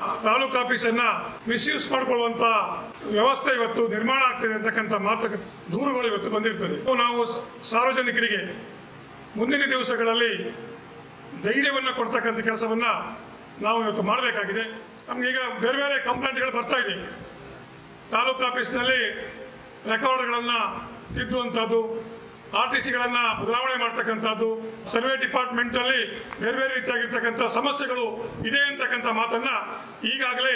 Taluk ಆಫೀಸನ್ನ misuse ಮಾಡಿಕೊಳ್ಳುವಂತ ವ್ಯವಸ್ಥೆ ಇವತ್ತು ನಿರ್ಮಾಣ ಆಗ್ತದೆ ಅಂತಕ್ಕಂಥ ಮಾತು ದೂರುಗಳು ಇವತ್ತು ಬಂದಿರ್ತದೆ. ನಾವು ಸಾರ್ವಜನಿಕರಿಗೆ ಮುಂದಿನ ದಿವಸಗಳಲ್ಲಿ ಧೈರ್ಯವನ್ನು ಕೊಡ್ತಕ್ಕಂಥ ಕೆಲಸವನ್ನ ನಾವು ಇವತ್ತು ಮಾಡಬೇಕಾಗಿದೆ. ನಮ್ಗೀಗ ಬೇರೆ ಬೇರೆ ಕಂಪ್ಲೇಂಟ್ಗಳು ಬರ್ತಾ ಇದೆ. ತಾಲೂಕು ಆಫೀಸ್ನಲ್ಲಿ ರೆಕಾರ್ಡ್ಗಳನ್ನು ತಿದ್ದುವಂಥದ್ದು ಆರ್ ಟಿ ಸಿಗಳನ್ನು ಬದಲಾವಣೆ ಮಾಡ್ತಕ್ಕಂಥದ್ದು, ಸರ್ವೆ ಡಿಪಾರ್ಟ್ಮೆಂಟಲ್ಲಿ ಬೇರೆ ಬೇರೆ ರೀತಿಯಾಗಿರ್ತಕ್ಕಂಥ ಸಮಸ್ಯೆಗಳು ಇದೆ ಅಂತಕ್ಕಂಥ ಮಾತನ್ನ ಈಗಾಗಲೇ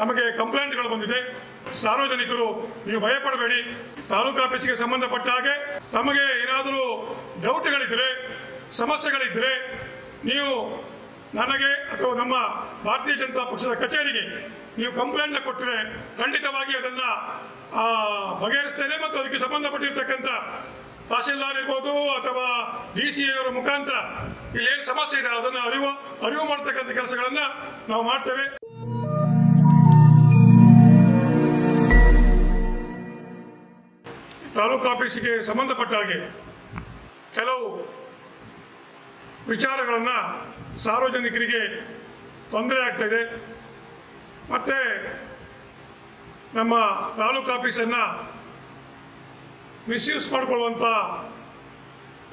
ನಮಗೆ ಕಂಪ್ಲೇಂಟ್ಗಳು ಬಂದಿದೆ. ಸಾರ್ವಜನಿಕರು, ನೀವು ಭಯಪಡಬೇಡಿ. ತಾಲೂಕು ಆಫೀಸಿಗೆ ಸಂಬಂಧಪಟ್ಟ ಹಾಗೆ ತಮಗೆ ಏನಾದರೂ ಡೌಟ್ಗಳಿದ್ರೆ, ಸಮಸ್ಯೆಗಳಿದ್ರೆ ನೀವು ನನಗೆ ಅಥವಾ ನಮ್ಮ ಭಾರತೀಯ ಜನತಾ ಪಕ್ಷದ ಕಚೇರಿಗೆ ನೀವು ಕಂಪ್ಲೇಂಟ್ ಕೊಟ್ಟರೆ ಖಂಡಿತವಾಗಿ ಅದನ್ನ ಬಗೆಹರಿಸ್ತೇನೆ ಮತ್ತು ಅದಕ್ಕೆ ಸಂಬಂಧಪಟ್ಟಿರ್ತಕ್ಕಂಥ ತಹಶೀಲ್ದಾರ್ ಇರ್ಬೋದು ಅಥವಾ ಡಿ ಸಿ ಅವರ ಮುಖಾಂತರ ಇಲ್ಲಿ ಏನು ಸಮಸ್ಯೆ ಇದೆ, ಅದನ್ನು ಅರಿವು ಅರಿವು ಮಾಡ್ತಕ್ಕಂಥ ಕೆಲಸಗಳನ್ನ ನಾವು ಮಾಡ್ತೇವೆ. ತಾಲೂಕು ಆಫೀಸಿಗೆ ಸಂಬಂಧಪಟ್ಟ ಹಾಗೆ ಕೆಲವು ವಿಚಾರಗಳನ್ನು ಸಾರ್ವಜನಿಕರಿಗೆ ತೊಂದರೆ ಆಗ್ತಾ ಇದೆ. ಮತ್ತೆ ನಮ್ಮ ತಾಲೂಕು ಆಫೀಸನ್ನು ಮಿಸ್ಯೂಸ್ ಮಾಡಿಕೊಳ್ಳುವಂಥ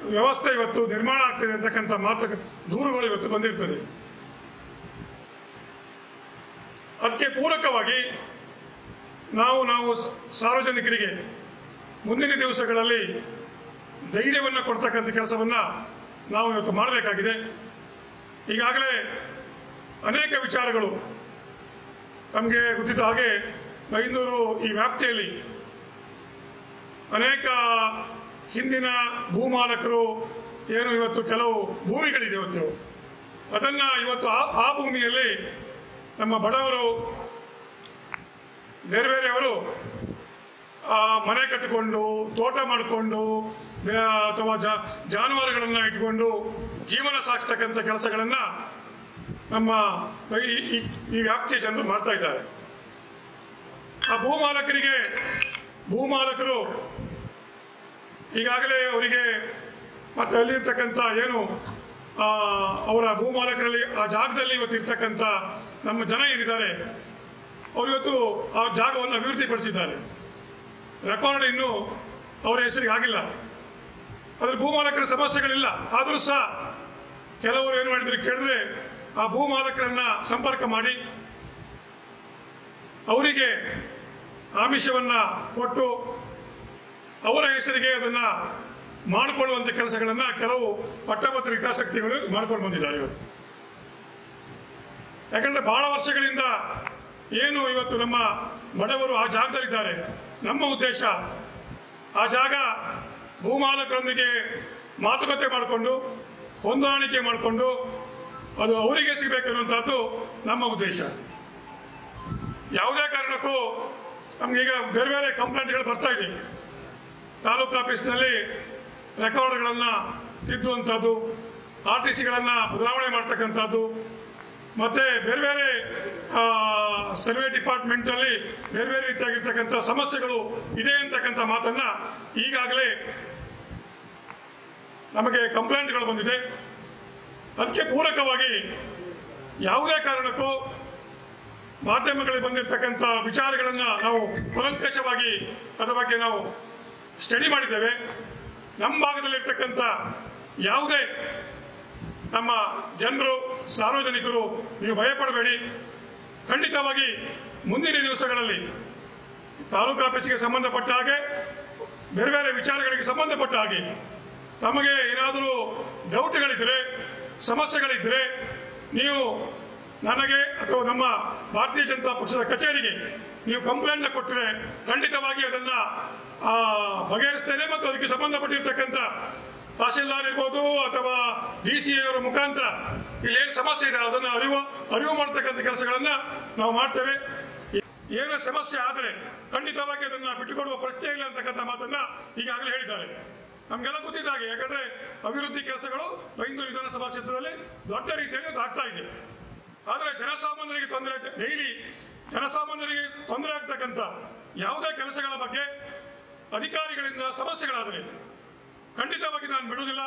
ವ್ಯವಸ್ಥೆ ಇವತ್ತು ನಿರ್ಮಾಣ ಆಗ್ತಿದೆ ಅಂತಕ್ಕಂಥ ಮಾತು ದೂರುಗಳು ಇವತ್ತು ಬಂದಿರ್ತದೆ. ಅದಕ್ಕೆ ಪೂರಕವಾಗಿ ನಾವು ನಾವು ಸಾರ್ವಜನಿಕರಿಗೆ ಮುಂದಿನ ದಿವಸಗಳಲ್ಲಿ ಧೈರ್ಯವನ್ನು ಕೊಡ್ತಕ್ಕಂಥ ಕೆಲಸವನ್ನು ನಾವು ಇವತ್ತು ಮಾಡಬೇಕಾಗಿದೆ. ಈಗಾಗಲೇ ಅನೇಕ ವಿಚಾರಗಳು ತಮಗೆ ಗೊತ್ತಿದ್ದ ಹಾಗೆ ಬೈಂದೂರು ಈ ವ್ಯಾಪ್ತಿಯಲ್ಲಿ ಅನೇಕ ಹಿಂದಿನ ಭೂಮಾಲಕರು ಏನು ಇವತ್ತು ಕೆಲವು ಭೂಮಿಗಳಿದೆ ಇವತ್ತು. ಅದನ್ನು ಇವತ್ತು ಆ- ಭೂಮಿಯಲ್ಲಿ ನಮ್ಮ ಬಡವರು, ಬೇರೆ ಬೇರೆಯವರು ಮನೆ ಕಟ್ಟಿಕೊಂಡು, ತೋಟ ಮಾಡಿಕೊಂಡು ಅಥವಾ ಜಾನುವಾರುಗಳನ್ನು ಇಟ್ಕೊಂಡು ಜೀವನ ಸಾಗಿಸ್ತಕ್ಕಂಥ ಕೆಲಸಗಳನ್ನ ನಮ್ಮ ಈ- ವ್ಯಾಪ್ತಿಯ ಜನರು ಮಾಡ್ತಾ ಇದ್ದಾರೆ. ಆ ಭೂಮಾಲಕರಿಗೆ, ಭೂಮಾಲಕರು ಈಗಾಗಲೇ ಅವರಿಗೆ ಮತ್ತೆ ಅಲ್ಲಿರ್ತಕ್ಕಂಥ ಏನು ಅವರ ಭೂಮಾಲಕರಲ್ಲಿ, ಆ ಜಾಗದಲ್ಲಿ ಇವತ್ತು ಇರ್ತಕ್ಕಂಥ ನಮ್ಮ ಜನ ಏನಿದ್ದಾರೆ ಅವರು ಇವತ್ತು ಆ ಜಾಗವನ್ನು ಅಭಿವೃದ್ಧಿಪಡಿಸಿದ್ದಾರೆ. ರೆಕಾರ್ಡ್ ಇನ್ನೂ ಅವರ ಹೆಸರಿಗೆ ಆಗಿಲ್ಲ. ಅದ್ರ ಭೂಮಾಲಕರ ಸಮಸ್ಯೆಗಳಿಲ್ಲ. ಆದರೂ ಸಹ ಕೆಲವರು ಏನು ಮಾಡಿದ್ರು ಕೇಳಿದ್ರೆ ಆ ಭೂಮಾಲಕರನ್ನ ಸಂಪರ್ಕ ಮಾಡಿ ಅವರಿಗೆ ಆಮಿಷವನ್ನ ಕೊಟ್ಟು ಅವರ ಹೆಸರಿಗೆ ಅದನ್ನ ಮಾಡಿಕೊಳ್ಳುವಂತ ಕೆಲಸಗಳನ್ನ ಕೆಲವು ಪಟ್ಟಭದ್ರ ಹಿತಾಸಕ್ತಿಗಳು ಮಾಡ್ಕೊಂಡು ಬಂದಿದ್ದಾರೆ ಇವತ್ತು ಯಾಕಂದ್ರೆ ಬಹಳ ವರ್ಷಗಳಿಂದ ಏನು ಇವತ್ತು ನಮ್ಮ ಬಡವರು ಆ ಜಾಗದಲ್ಲಿದ್ದಾರೆ. ನಮ್ಮ ಉದ್ದೇಶ ಆ ಜಾಗ ಭೂಮಾಲಕರೊಂದಿಗೆ ಮಾತುಕತೆ ಮಾಡಿಕೊಂಡು ಹೊಂದಾಣಿಕೆ ಮಾಡಿಕೊಂಡು ಅದು ಅವರಿಗೆ ಸಿಗಬೇಕನ್ನುವಂಥದ್ದು ನಮ್ಮ ಉದ್ದೇಶ. ಯಾವುದೇ ಕಾರಣಕ್ಕೂ ನಮಗೀಗ ಬೇರೆ ಬೇರೆ ಕಂಪ್ಲೇಂಟ್ಗಳು ಬರ್ತಾ ಇದೆ. ತಾಲೂಕು ಆಫೀಸ್ನಲ್ಲಿ ರೆಕಾರ್ಡ್ಗಳನ್ನು ತಿದ್ದುವಂಥದ್ದು ಆರ್ ಟಿ ಸಿಗಳನ್ನು ಬದಲಾವಣೆ ಮಾಡ್ತಕ್ಕಂಥದ್ದು, ಮತ್ತು ಬೇರೆ ಬೇರೆ ಸರ್ವೆ ಡಿಪಾರ್ಟ್ಮೆಂಟಲ್ಲಿ ಬೇರೆ ಬೇರೆ ರೀತಿಯಾಗಿರ್ತಕ್ಕಂಥ ಸಮಸ್ಯೆಗಳು ಇದೆ ಅಂತಕ್ಕಂಥ ಮಾತನ್ನು ಈಗಾಗಲೇ ನಮಗೆ ಕಂಪ್ಲೇಂಟ್ಗಳು ಬಂದಿದೆ. ಅದಕ್ಕೆ ಪೂರಕವಾಗಿ ಯಾವುದೇ ಕಾರಣಕ್ಕೂ ಮಾಧ್ಯಮಗಳಿಗೆ ಬಂದಿರತಕ್ಕಂಥ ವಿಚಾರಗಳನ್ನು ನಾವು ಕೂಲಂಕಷವಾಗಿ ಅದರ ಬಗ್ಗೆ ನಾವು ಸ್ಟಡಿ ಮಾಡಿದ್ದೇವೆ. ನಮ್ಮ ಭಾಗದಲ್ಲಿರ್ತಕ್ಕಂಥ ಯಾವುದೇ ನಮ್ಮ ಜನರು, ಸಾರ್ವಜನಿಕರು, ನೀವು ಭಯಪಡಬೇಡಿ. ಖಂಡಿತವಾಗಿ ಮುಂದಿನ ದಿವಸಗಳಲ್ಲಿ ತಾಲೂಕು ಆಫೀಸಿಗೆ ಸಂಬಂಧಪಟ್ಟ ಹಾಗೆ ಬೇರೆ ಬೇರೆ ವಿಚಾರಗಳಿಗೆ ಸಂಬಂಧಪಟ್ಟ ಹಾಗೆ ತಮಗೆ ಏನಾದರೂ ಡೌಟ್ಗಳಿದ್ರೆ ಸಮಸ್ಯೆಗಳಿದ್ರೆ ನೀವು ನನಗೆ ಅಥವಾ ನಮ್ಮ ಭಾರತೀಯ ಜನತಾ ಪಕ್ಷದ ಕಚೇರಿಗೆ ನೀವು ಕಂಪ್ಲೇಂಟ್ ಕೊಟ್ಟರೆ ಖಂಡಿತವಾಗಿ ಅದನ್ನ ಬಗೆಹರಿಸ್ತೇನೆ ಮತ್ತು ಅದಕ್ಕೆ ಸಂಬಂಧಪಟ್ಟಿರ್ತಕ್ಕಂಥ ತಹಶೀಲ್ದಾರ್ ಇರ್ಬೋದು ಅಥವಾ ಡಿ ಸಿ ಅವರ ಮುಖಾಂತರ ಇಲ್ಲಿ ಏನು ಸಮಸ್ಯೆ ಇದೆ, ಅದನ್ನು ಅರಿವು ಅರಿವು ಮಾಡ್ತಕ್ಕಂಥ ಕೆಲಸಗಳನ್ನು ನಾವು ಮಾಡ್ತೇವೆ. ಏನೋ ಸಮಸ್ಯೆ ಆದರೆ ಖಂಡಿತವಾಗಿ ಅದನ್ನು ಬಿಟ್ಟುಕೊಡುವ ಪ್ರಶ್ನೆ ಇಲ್ಲ ಅಂತಕ್ಕಂಥ ಮಾತನ್ನು ಈಗಾಗಲೇ ಹೇಳಿದ್ದಾರೆ. ನಮ್ಗೆಲ್ಲ ಗೊತ್ತಿದ್ದ ಹಾಗೆ. ಯಾಕಂದ್ರೆ ಅಭಿವೃದ್ಧಿ ಕೆಲಸಗಳು ಬೈಂದೂರು ವಿಧಾನಸಭಾ ಕ್ಷೇತ್ರದಲ್ಲಿ ದೊಡ್ಡ ರೀತಿಯಲ್ಲಿ ಆಗ್ತಾ ಇದೆ. ಆದರೆ ಜನಸಾಮಾನ್ಯರಿಗೆ ತೊಂದರೆ ಡೈಲಿ ಜನಸಾಮಾನ್ಯರಿಗೆ ತೊಂದರೆ ಆಗ್ತಕ್ಕಂಥ ಯಾವುದೇ ಕೆಲಸಗಳ ಬಗ್ಗೆ ಅಧಿಕಾರಿಗಳಿಂದ ಸಮಸ್ಯೆಗಳಾದರೆ ಖಂಡಿತವಾಗಿ ನಾನು ಬಿಡುವುದಿಲ್ಲ.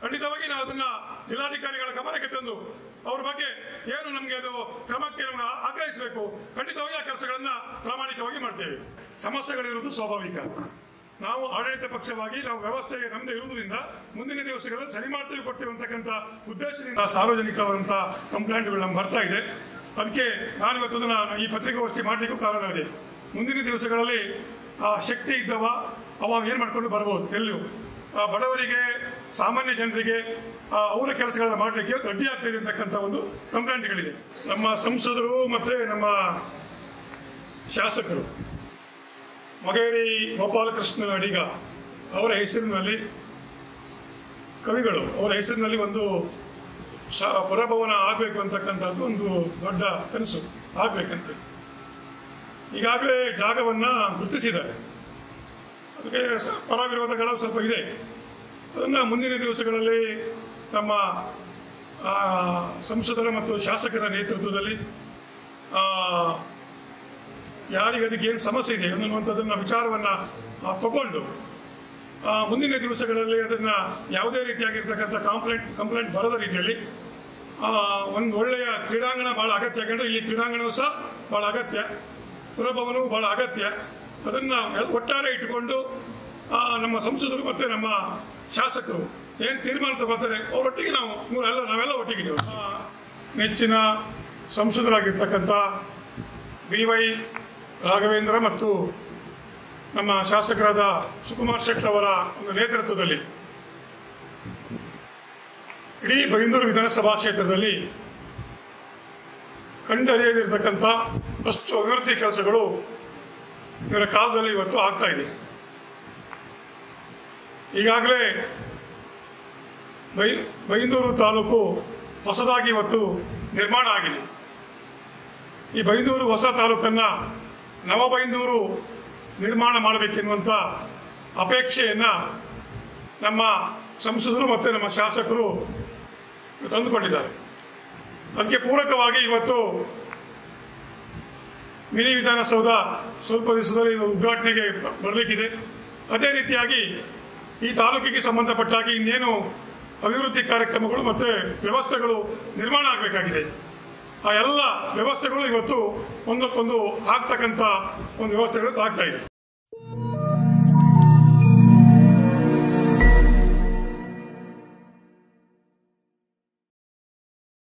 ಖಂಡಿತವಾಗಿ ನಾವು ಅದನ್ನ ಜಿಲ್ಲಾಧಿಕಾರಿಗಳ ಗಮನಕ್ಕೆ ತಂದು ಅವ್ರ ಬಗ್ಗೆ ಏನು ನಮಗೆ ಅದು ಕ್ರಮಕ್ಕೆ ನಮ್ಗೆ ಆಗ್ರಹಿಸಬೇಕು. ಖಂಡಿತವಾಗಿ ಆ ಕೆಲಸಗಳನ್ನ ಪ್ರಾಮಾಣಿಕವಾಗಿ ಮಾಡ್ತೇವೆ. ಸಮಸ್ಯೆಗಳಿರುವುದು ಸ್ವಾಭಾವಿಕ. ನಾವು ಆಡಳಿತ ಪಕ್ಷವಾಗಿ ನಾವು ವ್ಯವಸ್ಥೆಗೆ ನಮ್ದು ಇರುವುದರಿಂದ ಮುಂದಿನ ದಿವಸಗಳಲ್ಲಿ ಸರಿ ಮಾಡ್ತೇವೆ ಕೊಟ್ಟಿರುವಂತಕ್ಕಂಥ ಉದ್ದೇಶದಿಂದ ಸಾರ್ವಜನಿಕವಾದಂಥ ಕಂಪ್ಲೇಂಟ್ಗಳು ನಮ್ಗೆ ಬರ್ತಾ ಇದೆ. ಅದಕ್ಕೆ ನಾನು ಇವತ್ತು ಈ ಪತ್ರಿಕಾಗೋಷ್ಠಿ ಮಾಡಲಿಕ್ಕೂ ಕಾರಣ ಇದೆ. ಮುಂದಿನ ದಿವಸಗಳಲ್ಲಿ ಆ ಶಕ್ತಿ ಇದ್ದವ ಅವಾಗ ಏನು ಮಾಡ್ಕೊಂಡು ಬರ್ಬೋದು? ಎಲ್ಲೂ. ಆ ಬಡವರಿಗೆ, ಸಾಮಾನ್ಯ ಜನರಿಗೆ ಅವರ ಕೆಲಸಗಳನ್ನ ಮಾಡಲಿಕ್ಕೆ ಅಡ್ಡಿ ಆಗ್ತಿದೆ ಅಂತಕ್ಕಂಥ ಒಂದು ಕಂಪ್ಲೇಂಟ್ಗಳಿದೆ ನಮ್ಮ ಸಂಸದರು ಮತ್ತೆ ನಮ್ಮ ಶಾಸಕರು. ಮಗೇರಿ ಗೋಪಾಲಕೃಷ್ಣ ಅಡಿಗ. ಅವರ ಹೆಸರಿನಲ್ಲಿ ಕವಿಗಳು, ಅವರ ಹೆಸರಿನಲ್ಲಿ ಒಂದು ಶ, ಪುರಭವನ ಆಗಬೇಕು ಅಂತಕ್ಕಂಥದ್ದು ಒಂದು ದೊಡ್ಡ ಕನಸು ಆಗಬೇಕಂತ. ಈಗಾಗಲೇ ಜಾಗವನ್ನು ಗುರುತಿಸಿದ್ದಾರೆ. ಅದಕ್ಕೆ ಪರ ವಿರೋಧಗಳು ಸ್ವಲ್ಪ ಇದೆ. ಅದನ್ನು ಮುಂದಿನ ದಿವಸಗಳಲ್ಲಿ ನಮ್ಮ ಸಂಸದರ ಮತ್ತು ಶಾಸಕರ ನೇತೃತ್ವದಲ್ಲಿ ಯಾರಿಗೆ ಅದಕ್ಕೆ ಏನು ಸಮಸ್ಯೆ ಇದೆ ಅನ್ನುವಂಥದ್ದನ್ನ ವಿಚಾರವನ್ನು ತಗೊಂಡು ಮುಂದಿನ ದಿವಸಗಳಲ್ಲಿ ಅದನ್ನ ಯಾವುದೇ ರೀತಿಯಾಗಿರ್ತಕ್ಕಂಥ ಕಾಂಪ್ಲೇಂಟ್ ಕಂಪ್ಲೇಂಟ್ ಬರದ ರೀತಿಯಲ್ಲಿ ಒಂದು ಒಳ್ಳೆಯ ಕ್ರೀಡಾಂಗಣ ಬಹಳ ಅಗತ್ಯ. ಯಾಕಂದ್ರೆ ಇಲ್ಲಿ ಕ್ರೀಡಾಂಗಣವೂ ಸಹ ಬಹಳ ಅಗತ್ಯ. ಪುರಭವನವು ಬಹಳ ಅಗತ್ಯ. ಅದನ್ನ ಒಟ್ಟಾರೆ ಇಟ್ಟುಕೊಂಡು ನಮ್ಮ ಸಂಸದರು ಮತ್ತೆ ನಮ್ಮ ಶಾಸಕರು ಏನು ತೀರ್ಮಾನ ತಗೊಳ್ತಾರೆ, ಅವರೊಟ್ಟಿಗೆ ನಾವು, ಮೂರೆಲ್ಲ, ನಾವೆಲ್ಲ ಒಟ್ಟಿಗಿದ್ದೇವೆ. ನೆಚ್ಚಿನ ಸಂಸದರಾಗಿರ್ತಕ್ಕಂಥ ಬಿ ವೈ ರಾಘವೇಂದ್ರ ಮತ್ತು ನಮ್ಮ ಶಾಸಕರಾದ ಸುಕುಮಾರ್ ಶೆಟ್ಟರವರ ಅವರ ಒಂದು ನೇತೃತ್ವದಲ್ಲಿ ಇಡೀ ಬೈಂದೂರು ವಿಧಾನಸಭಾ ಕ್ಷೇತ್ರದಲ್ಲಿ ಕಂಡರಿಯದಿರತಕ್ಕಂಥ ಅಷ್ಟು ಅಭಿವೃದ್ಧಿ ಕೆಲಸಗಳು ಇವರ ಕಾಲದಲ್ಲಿ ಇವತ್ತು ಆಗ್ತಾ ಇದೆ. ಈಗಾಗಲೇ ಬೈ, ಬೈಂದೂರು ತಾಲೂಕು ಹೊಸದಾಗಿ ಇವತ್ತು ನಿರ್ಮಾಣ ಆಗಿದೆ. ಈ ಬೈಂದೂರು ಹೊಸ ತಾಲೂಕನ್ನ ನವಬೈಂದೂರು ನಿರ್ಮಾಣ ಮಾಡಬೇಕೆನ್ನುವಂಥ ಅಪೇಕ್ಷೆಯನ್ನ ನಮ್ಮ ಸಂಸದರು ಮತ್ತು ನಮ್ಮ ಶಾಸಕರು ತಂದುಕೊಂಡಿದ್ದಾರೆ. ಅದಕ್ಕೆ ಪೂರಕವಾಗಿ ಇವತ್ತು ಮಿನಿ ವಿಧಾನಸೌಧ ಸ್ವಲ್ಪ ದಿವಸದಲ್ಲಿ ಉದ್ಘಾಟನೆಗೆ ಬರಲಿಕ್ಕಿದೆ. ಅದೇ ರೀತಿಯಾಗಿ ಈ ತಾಲೂಕಿಗೆ ಸಂಬಂಧಪಟ್ಟಾಗಿ ಇನ್ನೇನು ಅಭಿವೃದ್ಧಿ ಕಾರ್ಯಕ್ರಮಗಳು ಮತ್ತು ವ್ಯವಸ್ಥೆಗಳು ನಿರ್ಮಾಣ ಆಗಬೇಕಾಗಿದೆ. ಆ ಎಲ್ಲ ವ್ಯವಸ್ಥೆಗಳು ಇವತ್ತು ಒಂದಕ್ಕೊಂದು ಆಗ್ತಕ್ಕಂಥ ಒಂದು ವ್ಯವಸ್ಥೆಗಳು ಆಗ್ತಾ ಇದೆ.